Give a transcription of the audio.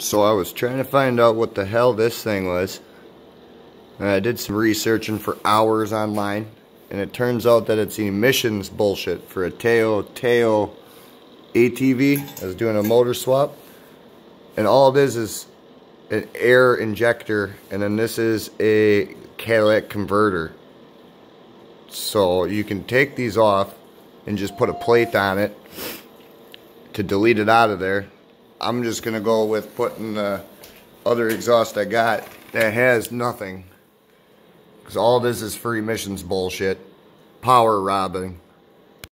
So I was trying to find out what the hell this thing was. And I did some researching for hours online. And it turns out that it's emissions bullshit for a Tao Tao ATV. I was doing a motor swap. And all it is is an air injector. And then this is a catalytic converter. So you can take these off and just put a plate on it to delete it out of there I'm just to go with putting the other exhaust I got that has nothing. Because all this is for emissions bullshit. Power robbing.